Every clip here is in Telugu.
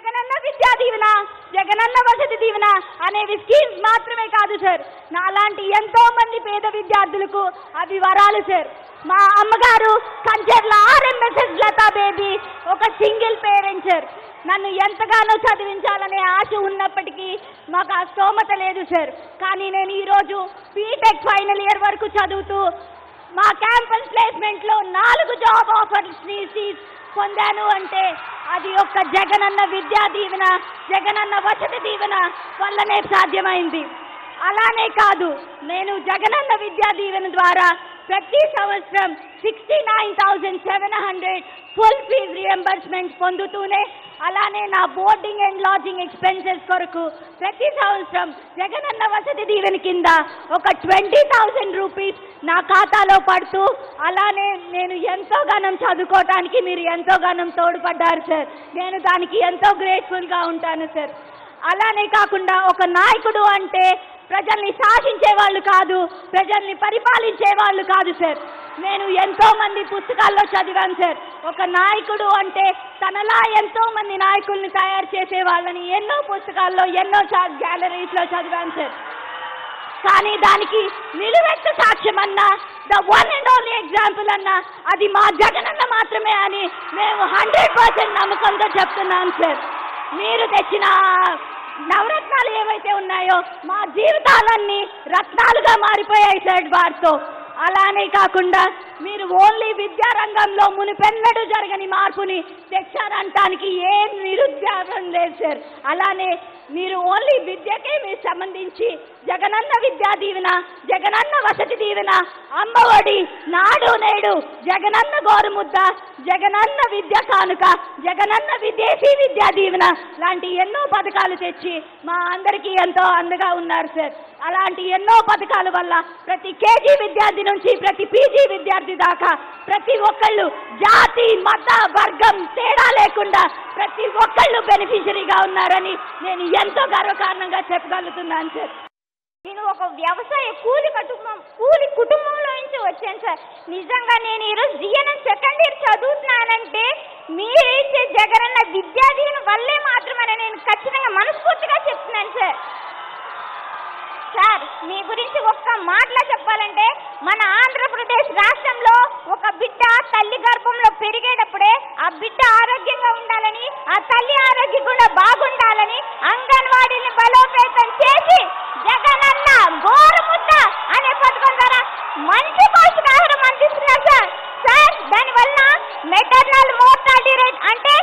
జగనన్న విద్యా దీవెన జగనన్న వసతి దీవెన అనేవి స్కీమ్స్ మాత్రమే కాదు సార్ నాలాంటి ఎంతో మంది పేద విద్యార్థులకు అవి వరాలు సార్ మా అమ్మగారు కంచెర్ల ఆర్ఎంఎస్ఎస్ లతా బేబీ ఒక సింగిల్ పేరెంట్ సార్ నన్ను ఎంతగానో చదివించాలనే ఆశ ఉన్నప్పటికీ మాకు ఆ స్తోమత లేదు సార్ కానీ నేను ఈరోజు బీటెక్ ఫైనల్ ఇయర్ వరకు చదువుతూ మా క్యాంపస్ ప్లేస్మెంట్లో నాలుగు జాబ్ ఆఫర్స్ పొందాను అంటే అది ఒక్క జగనన్న విద్యా దీవెన జగనన్న వసతి దీవెన వల్లనే సాధ్యమైంది. అలానే కాదు నేను జగనన్న విద్యా దీవెన ద్వారా ప్రతి సంవత్సరం sixty nine thousand seven hundred full fees reimbursement పొందుతూనే అలానే నా బోర్డింగ్ అండ్ లాడ్జింగ్ ఎక్స్పెన్సెస్ కొరకు ప్రతి సంవత్సరం జగనన్న వసతి దీవెన కింద ఒక ట్వంటీ థౌజండ్ రూపీస్ నా ఖాతాలో పడుతూ అలానే నేను ఎంతో గానం చదువుకోవటానికి మీరు ఎంతో గానం తోడ్పడ్డారు సార్. నేను దానికి ఎంతో గ్రేట్ఫుల్గా ఉంటాను సార్. అలానే కాకుండా ఒక నాయకుడు అంటే ప్రజల్ని శాసించే వాళ్ళు కాదు ప్రజల్ని పరిపాలించే వాళ్ళు కాదు సార్. నేను ఎంతో మంది పుస్తకాల్లో చదివాను సార్. ఒక నాయకుడు అంటే తనలా ఎంతో మంది నాయకుల్ని తయారు చేసే వాళ్ళని ఎన్నో పుస్తకాల్లో ఎన్నో గ్యాలరీస్లో చదివాను సార్. కానీ దానికి నిలువెత్తు సాక్ష్యం అన్నా the one and only example అన్నా అది మా జగనన్న మాత్రమే అని మేము హండ్రెడ్ పర్సెంట్ నమ్మకంతో చెప్తున్నాను సార్. మీరు తెచ్చిన నవరత్నాలు ఏవైతే ఉన్నాయో మా జీవితాలన్నీ రత్నాలుగా మారిపోయాయి సార్ వారితో. అలానే కాకుండా మీరు ఓన్లీ విద్యారంగంలో మునిపెన్నడూ జరగని మార్పుని తెచ్చారంటానికి ఏం నిరుద్యోగం లేదు సార్ అలానే మీరు ఓన్లీ విద్యకే మీరు సంబంధించి జగనన్న విద్యా దీవెన జగనన్న వసతి దీవెన అమ్మఒడి నాడు నేడు జగనన్న గోరుముద్ద జగనన్న విద్య కానుక జగనన్న విదేశీ విద్యా దీవెన లాంటి ఎన్నో పథకాలు తెచ్చి మా అందరికీ ఎంతో అండగా ఉన్నారు సార్ అలాంటి ఎన్నో పథకాల వల్ల ప్రతి కేజీ విద్యార్థి నుంచి ప్రతి పీజీ విద్యార్థి దాకా ప్రతి ఒక్కళ్ళు జాతి మత వర్గం తేడా లేకుండా ప్రతి ఒక్కళ్ళు బెనిఫిషరీగా ఉన్నారని నేను ఎంతో గర్వకారణంగా చెప్పగలుగుతున్నాను సార్. నేను ఒక వ్యవసాయ కూలి కుటుంబం కూలి కుటుంబంలో నుంచి వచ్చాను సార్. నిజంగా నేను ఈరోజు జిఎన్ఎం సెకండ్ ఇయర్ చదువుతున్నానంటే మీరు ఇచ్చే జగనన్న విద్యాదీన వల్లే మాత్రమే నేను ఖచ్చితంగా మనస్ఫూర్తిగా చెప్తున్నాను సార్. సార్ మీ గురించి ఒక్క మాటలో చెప్పాలంటే మన ఆంధ్రప్రదేశ్ రాష్ట్ర తల్లి గర్భంలో పెరిగేటప్పుడే ఆ బిడ్డ ఆరోగ్యంగా ఉండాలని ఆ తల్లి ఆరోగ్యం కూడా బాగుండాలని అంగన్వాడీని బలోపేతం చేసి జగనన్న గోరుముద్ద అనే పథకం ద్వారా మంచి పోషకాహారం అందిస్తున్నారు సార్. సార్ దానివల్ల మెటర్నల్ మోర్టాలిటీ రేట్ అంటే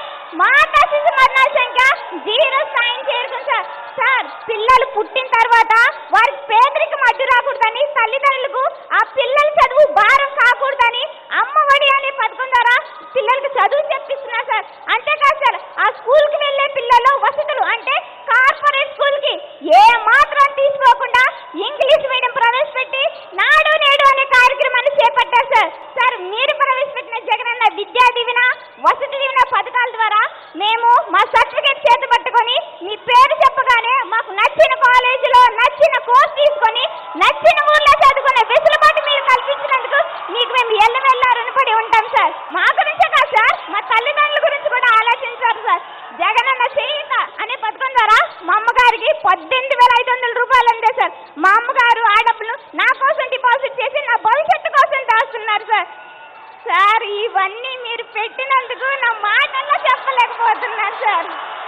మాతా శిశు మరణాల సంఖ్య జీరో స్థాయిని చేరుకుంది సార్. సార్ పిల్లలు పుట్టిన తర్వాత వారికి పేదరికం అడ్డు రాకూడదని తల్లిదండ్రులకు ఆ పిల్లల చదువు భారం కాకూడదని అమ్మఒడి అనే పథకం ద్వారా పిల్లలకు చదువు చెప్పిస్తున్నారు సార్ అంతేకాదు సార్ ఆ స్కూల్కి వెళ్ళే పిల్లలు వసతులు అంటే కార్పొరేట్ స్కూల్కి ఏ మాత్రం తీసుకోకుండా ఇంగ్లీష్ మీడియం ప్రవేశపెట్టి నాడు నేడు అనే కార్యక్రమాన్ని చేపట్టారు సార్. సార్ మీరు ప్రవేశపెట్టిన జగనన్న విద్యా దీవెన వసతి దీవెన పథకాల ద్వారా మేము చేయక అనే పథకం ద్వారా మా అమ్మగారికి పద్దెనిమిది వేల ఐదు వందల రూపాయలు సార్. మా అమ్మగారు ఆ డబ్బులు నా కోసం డిపాజిట్ చేసి నా భవిష్యత్తు కోసం దాస్తున్నారు సార్. సార్ ఇవన్నీ మీరు పెట్టినందుకు నా మాటల్లో చెప్పలేకపోతున్నారు సార్.